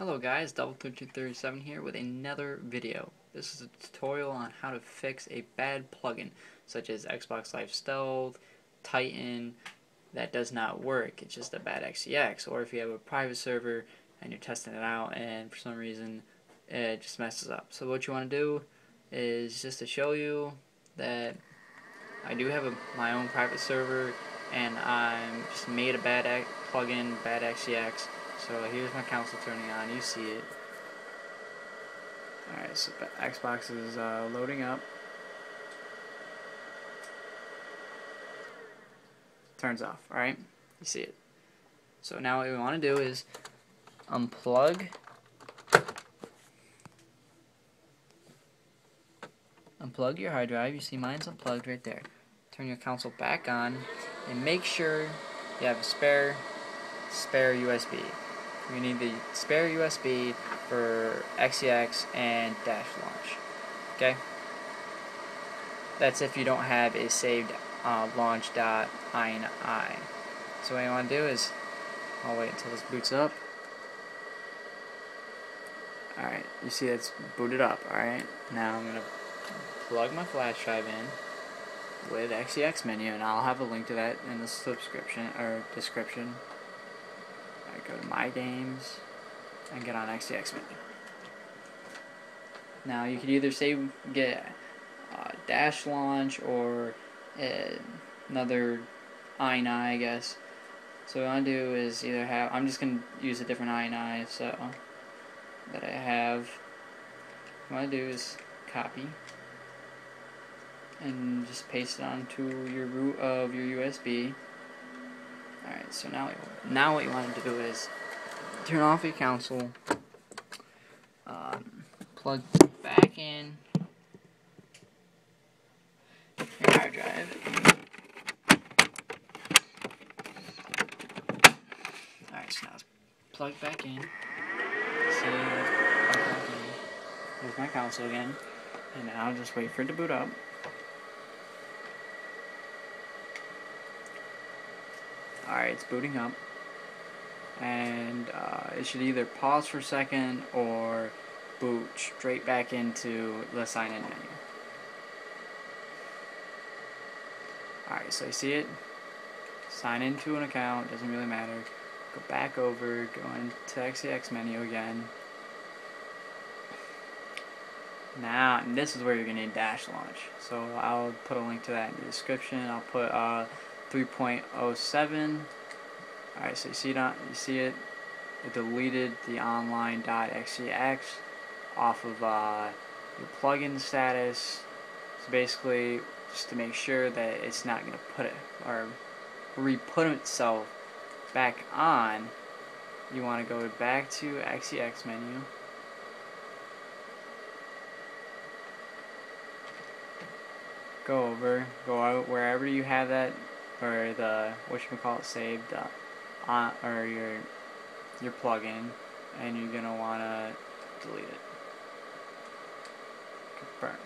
Hello guys, Double1337 here with another video. This is a tutorial on how to fix a bad plugin, such as Xbox Live Stealth, Titan, that does not work. It's just a bad XEX. Or if you have a private server and you're testing it out and for some reason it just messes up. So what you want to do is just to show you that I do have a, my own private server and I just made a bad plugin, bad XEX so here's my console turning on, you see it. Alright, so Xbox is uh, loading up. Turns off, alright? You see it. So now what we want to do is unplug unplug your hard drive. You see mine's unplugged right there. Turn your console back on and make sure you have a spare spare USB. You need the spare USB for XEX and dash launch. Okay? That's if you don't have a saved uh, launch.ini. So what you want to do is, I'll wait until this boots up. Alright, you see it's booted up, alright? Now I'm going to plug my flash drive in with XEX menu, and I'll have a link to that in the subscription or description My Games and get on menu. Now you could either say get uh, Dash Launch or uh, another INI, I guess. So what I do is either have, I'm just going to use a different INI so that I have. What I do is copy and just paste it onto your root of your USB. Alright, so now, now what you want to do is turn off your console, um, plug back in your hard drive. Alright, so now it's plugged back in. See, plug back in. There's my console again. And now I'll just wait for it to boot up. Alright, it's booting up. And uh, it should either pause for a second or boot straight back into the sign in menu. Alright, so you see it? Sign into an account, doesn't really matter. Go back over, go into XEX menu again. Now, this is where you're going to need Dash Launch. So I'll put a link to that in the description. I'll put uh, 3.07. Alright, so you see, that, you see it? It deleted the online.xex off of uh, your plugin status. So basically, just to make sure that it's not going to put it or re-put itself back on, you want to go back to XEX menu. Go over, go out wherever you have that or the what you call it saved uh, or your your plugin, and you're gonna wanna delete it. Confirm.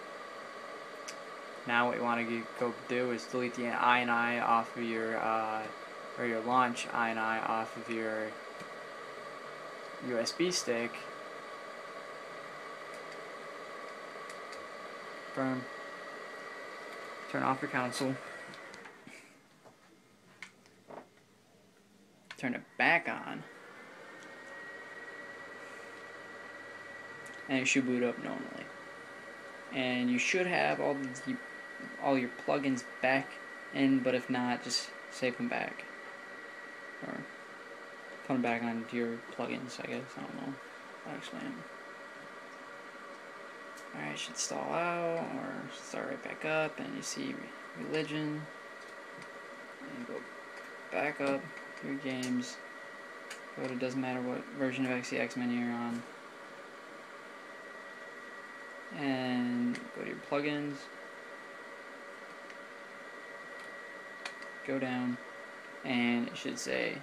Now what you want to go do is delete the INI off of your uh, or your launch INI off of your USB stick. Confirm. Turn off your console. Turn it back on, and it should boot up normally. And you should have all the all your plugins back in, but if not, just save them back or put them back onto your plugins. I guess I don't know. Actually, explain. Alright, should stall out or start right back up, and you see religion, and go back up your games. But it doesn't matter what version of XEX menu you're on. And go to your plugins. Go down, and it should say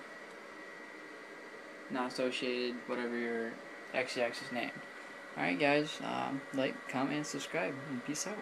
not associated, whatever your XEX is named. Alright guys, um, like, comment, subscribe, and peace out.